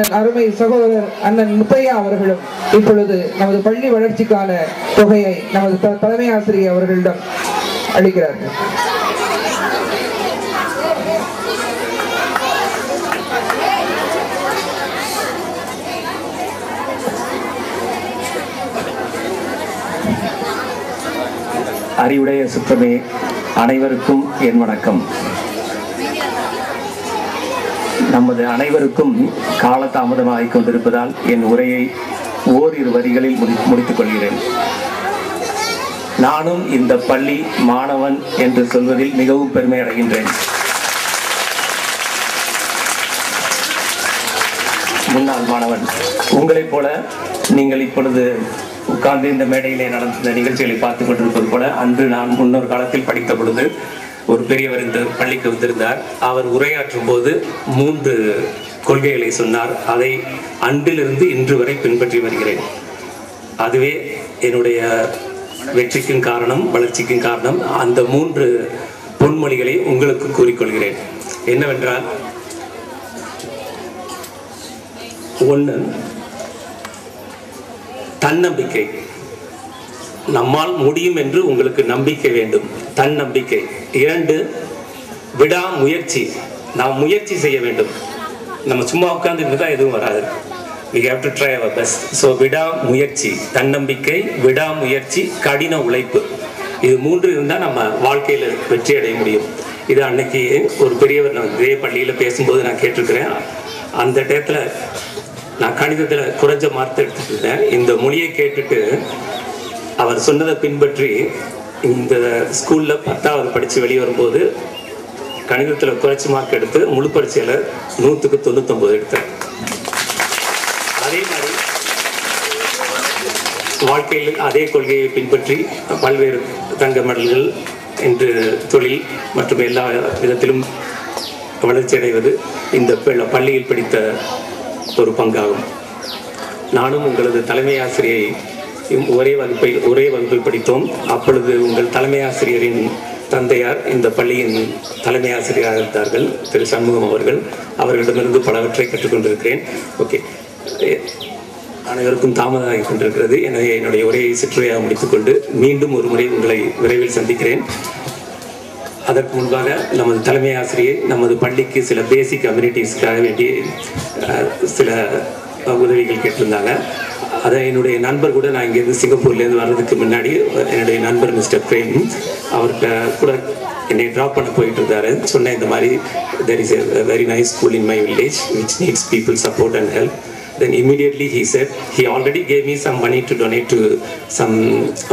அண்ணன் அருமை சகோதரர் அண்ணன் முத்தையா அவர்களும் இப்பொழுது நமது பள்ளி வளர்ச்சிக்கான தொகையை நமது தலைமை ஆசிரியர் அவர்களிடம் அளிக்கிறார்கள். அறிவுடைய சுத்தமே அனைவருக்கும் என் வணக்கம். நமது அனைவருக்கும் காலதாமதமாகிக் கொண்டிருப்பதால் என் உரையை ஓரிரு வரிகளில் முடி முடித்துக் கொள்கிறேன் நானும் இந்த பள்ளி மாணவன் என்று சொல்வதில் மிகவும் பெருமை அடைகின்றேன். முன்னாள் மாணவன் உங்களைப் போல நீங்கள் இப்பொழுது உட்கார்ந்து இந்த மேடையிலே நடந்த நிகழ்ச்சிகளை பார்த்துக் கொண்டிருப்பது போல அன்று நான் முன்னொரு காலத்தில் படித்த பொழுது ஒரு பெரியவர் இந்த பள்ளிக்கு வந்திருந்தார். அவர் உரையாற்றும் போது மூன்று கொள்கைகளை சொன்னார். அதை அன்றிலிருந்து இன்று வரை பின்பற்றி வருகிறேன். அதுவே என்னுடைய வெற்றிக்கும் காரணம் வளர்ச்சிக்கும் காரணம். அந்த மூன்று பொன்மொழிகளை உங்களுக்கு கூறிக்கொள்கிறேன். என்னவென்றால் ஒன்று தன்னம்பிக்கை. நம்மால் முடியும் என்று உங்களுக்கு நம்பிக்கை வேண்டும். தன்னம்பிக்கை. இரண்டு விடாமுயற்சி. நாம் முயற்சி செய்ய வேண்டும். நம்ம சும்மா உட்கார்ந்து தான் எதுவும் வராது. We have to try our best so விடாமுயற்சி. தன்னம்பிக்கை விடாமுயற்சி கடின உழைப்பு. இது மூன்று இருந்தால் நம்ம வாழ்க்கையில் வெற்றி அடைய முடியும். இது அன்னைக்கு ஒரு பெரியவர் நான் இதே பள்ளியில் பேசும்போது நான் கேட்டிருக்கிறேன். அந்த டயத்தில் நான் கணிதத்தில் குறைஞ்ச மார்க் எடுத்துட்டு இருந்தேன். இந்த மொழியை கேட்டுட்டு அவர் சொன்னதை பின்பற்றி இந்த ஸ்கூலில் பத்தாவது படித்து வெளியே வரும்போது கணிதத்தில் குறைச்சி மார்க் எடுத்து முழு பரீட்சையில் நூற்றுக்கு தொண்ணூத்தொம்பது எடுத்தேன். அதே மாதிரி வாழ்க்கையில் அதே கொள்கையை பின்பற்றி பல்வேறு தங்க மெடல்கள் என்று தொழில் மற்றும் எல்லா விதத்திலும் வளர்ச்சி அடைவது இந்த ப- பள்ளியில் படித்த ஒரு பங்காகும். நானும் உங்களது தலைமை ஆசிரியை ஒரே வகுப்பை ஒரே வகுப்பில் படித்தோம். அப்பொழுது உங்கள் தலைமை ஆசிரியரின் தந்தையார் இந்த பள்ளியின் தலைமை ஆசிரியராக இருந்தார்கள் திரு சண்முகம் அவர்கள். அவர்களிடமிருந்து பலவற்றை கற்றுக்கொண்டிருக்கிறேன். ஓகே. அனைவருக்கும் தாமதமாகிக் கொண்டிருக்கிறது. எனவே என்னுடைய உரையை சிற்றுரையாக முடித்துக்கொண்டு மீண்டும் ஒரு முறை உங்களை விரைவில் சந்திக்கிறேன். அதற்கு முன்பாக நமது தலைமை ஆசிரியை நமது பள்ளிக்கு சில பேசிக் அம்யூனிட்டிஸ்க்காக வேண்டிய சில உதவிகள் கேட்டிருந்தாங்க. அதை என்னுடைய நண்பர் கூட நான் இங்கேருந்து சிங்கப்பூர்லேருந்து வர்றதுக்கு முன்னாடி என்னுடைய நண்பர் மிஸ்டர் பிரேம் அவர்கிட்ட கூட என்னை ட்ராப் பண்ண போயிட்டு இருந்தாரு சொன்னேன் இந்த மாதிரி there is a very nice school in my village which needs people support and help Then immediately he said he already gave me some money to donate to some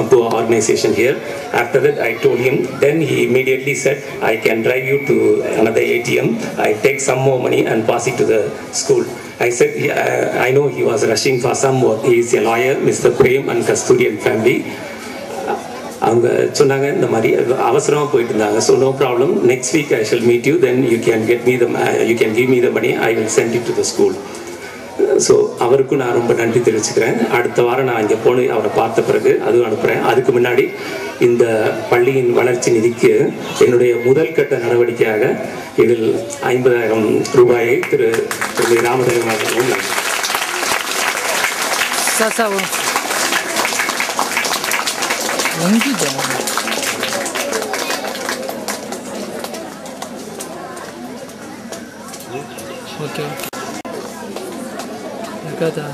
poor organization here. After that, I told him. Then he immediately said, "I can drive you to another ATM. I take some more money and pass it to the school." I said, yeah, I know he was rushing for some work. He is a lawyer, Mr. Prem and Kasturian family. அவங்க சொன்னாங்க இந்த மாதிரி அவசரமாக போயிட்டு இருந்தாங்க so no problem next week I shall meet you then you can get me the you can give me the money I will send it to the school So அவருக்கும் நான் ரொம்ப நன்றி தெரிவிச்சுக்கிறேன். அடுத்த வாரம் நான் இங்கே போய் அவரை பார்த்த பிறகு அதுவும் அனுப்புகிறேன் அதுக்கு முன்னாடி இந்த பள்ளியின் வளர்ச்சி நிதிக்கு என்னுடைய முதல் கட்ட நடவடிக்கையாக இதில் ஐம்பதாயிரம் ரூபாயை திரு திரு ராமதேவன் அவர்களும் ஓகே. இருக்காதா?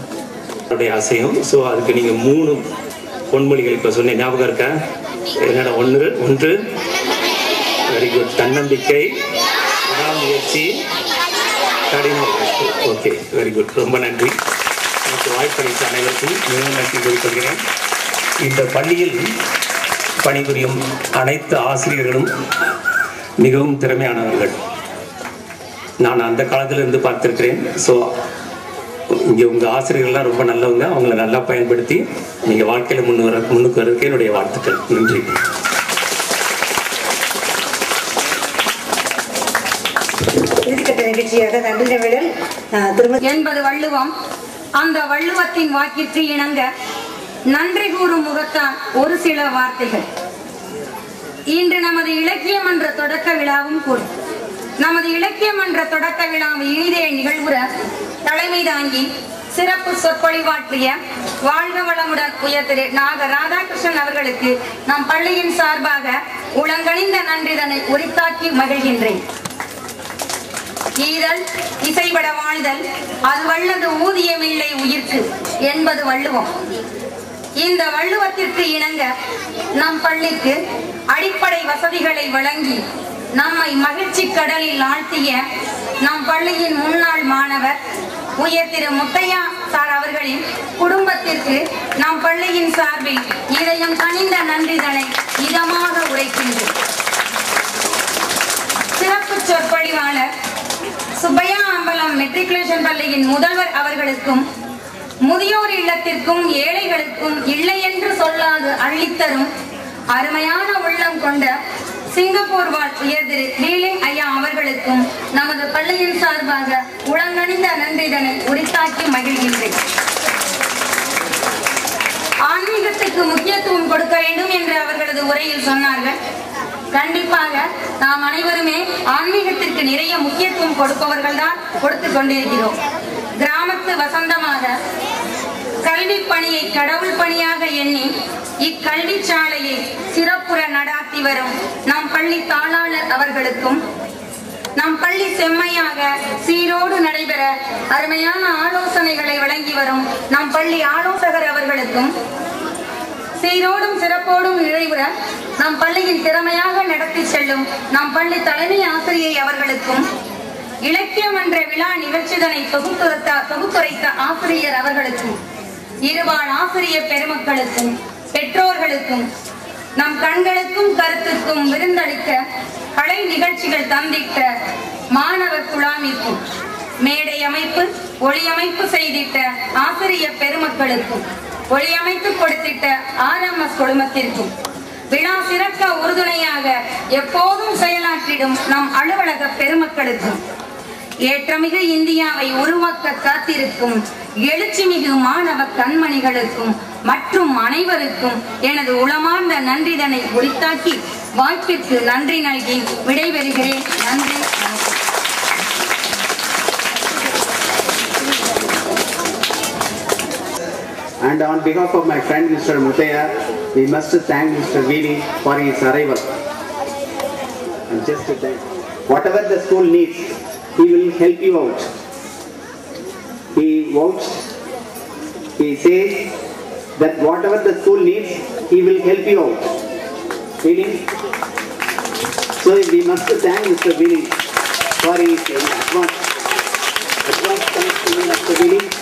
என்னுடைய அசையும் ஸோ அதுக்கு நீங்கள் மூணு பொன்மொழிகள் இப்போ சொன்னேன் ஞாபகம் இருக்கா? என்னோட ஒன்று ஒன்று வெரி குட் தன்னம்பிக்கை முயற்சி கடின ஓகே வெரி குட் ரொம்ப நன்றி. எனக்கு வாய்ப்பளித்த அனைவருக்கும் மிகவும் நன்றி கூறிக்கொள்கிறேன் இந்த பள்ளியில் பணிபுரியும் அனைத்து ஆசிரியர்களும் மிகவும் திறமையானவர்கள். நான் அந்த காலத்திலிருந்து பார்த்திருக்கிறேன். ஸோ இங்கே உங்கள் ஆசிரியர்கள்லாம் ரொம்ப நல்லவங்க. அவங்கள நல்லா பயன்படுத்தி நீங்கள் வாழ்க்கையில் முன்னுவர முன்னுக்கு வரதுக்கு என்னுடைய வாழ்த்துக்கள். நன்றி. என்பது வள்ளுவம். அந்த வள்ளுவத்தின் வாக்கிற்கு இணங்க நன்றி கூறும் முகத்தான் ஒரு சில வார்த்தைகள். இன்று நமது இலக்கியம் என்ற தொடக்க விழாவும் கூட நமது இலக்கிய மன்ற தொடக்க விழாவை இனிதே நிகழ்வுற தலைமை தாங்கி சிறப்பு சொற்பொழிவாற்றிய வாழ்க வளமுடன் உயர் திரு நாக ராதாகிருஷ்ணன் அவர்களுக்கு நம் பள்ளியின் சார்பாக உளங்கணிந்த நன்றிதனை உரித்தாக்கி மகிழ்கின்றேன். ஈதல் இசைபட வாழ்தல் அது வல்லது ஊதியமில்லை உயிர்க்கு என்பது வள்ளுவம். இந்த வள்ளுவத்திற்கு இணங்க நம் பள்ளிக்கு அடிப்படை வசதிகளை வழங்கி நம்மை மகிழ்ச்சி கடலில் ஆழ்த்திய நம் பள்ளியின் முன்னாள் மாணவர் உயர் திரு முத்தையா சார் அவர்களின் குடும்பத்திற்கு நம் பள்ளியின் சார்பில் இதயம் கனிந்த நன்றிதனை இதமாக உரைக்கின்றோம் சிறப்பு சொற்பொழிவாளர் சுப்பையா அம்பலம் மெட்ரிகுலேஷன் பள்ளியின் முதல்வர் அவர்களுக்கும் முதியோர் இல்லத்திற்கும் ஏழைகளுக்கும் இல்லை என்று சொல்லாது அள்ளித்தரும் அருமையான உள்ளம் கொண்ட சிங்கப்பூர் வாழ் உயர் திரு லீலிங் ஐயா அவர்களுக்கும் நமது பள்ளியின் சார்பாக உளங்கணிந்த நன்றிதனை உரித்தாக்கி மகிழ்கின்றேன். ஆன்மீகத்துக்கு முக்கியத்துவம் கொடுக்க வேண்டும் என்று அவர்களது உரையில் சொன்னார்கள். கண்டிப்பாக நாம் அனைவருமே ஆன்மீகத்திற்கு நிறைய முக்கியத்துவம் கொடுப்பவர்கள் தான் கொடுத்து கொண்டிருக்கிறோம். கிராமத்து வசந்தமாக கல்வி பணியை கடவுள் பணியாக எண்ணி இக்கல்வி சாலையை சிறப்புற நடாத்தி வரும் நம் பள்ளி தாளாளர் அவர்களுக்கும் நம் பள்ளி செம்மையாக சீரோடு நடைபெற அருமையான ஆலோசனைகளை வழங்கி வரும் நம் பள்ளி ஆலோசகர் அவர்களுக்கும் சீரோடும் சிறப்போடும் நிறைவுற நம் பள்ளியின் திறமையாக நடத்தி செல்லும் நம் பள்ளி தலைமை ஆசிரியை அவர்களுக்கும் இலக்கியம் என்ற விழா நிகழ்ச்சிதனை தொகுத்துரைத்த தொகுத்துரைத்த ஆசிரியர் அவர்களுக்கும் இருபால் ஆசிரிய பெருமக்களுக்கும் பெற்றோர்களுக்கும் நம் கண்களுக்கும் கருத்துக்கும் விருந்தளிக்க கலை நிகழ்ச்சிகள் தந்திட்ட மாணவர் குழாமிக்கும் மேடை அமைப்பு ஒளியமைப்பு செய்திட்ட ஆசிரிய பெருமக்களுக்கும் ஒளியமைத்து கொடுத்திட்ட ஆர்எம்எஸ் குழுமத்திற்கும் விழா சிறக்க உறுதுணையாக எப்போதும் செயலாற்றிடும் நம் அலுவலக பெருமக்களுக்கும். ஏற்றமிகு இந்தியாவை உருவாக்க காத்திருக்கும் எழுச்சிமிகு மாணவ கண்மணிகளுக்கும் மற்றும் அனைவருக்கும் எனது உளமார்ந்த நன்றிதனை உரித்தாக்கி வாய்ப்பிற்கு நன்றி நல்கி விடைபெறுகிறேன் நன்றி And on behalf of my friend Mr. Mutaya, we must thank Mr. Veeni for his arrival. And just to thank, whatever the school needs, he will help you out. He vouched, he says that whatever the school needs, he will help you out. Meaning, so we must thank Mr. Veeni for his advance, advance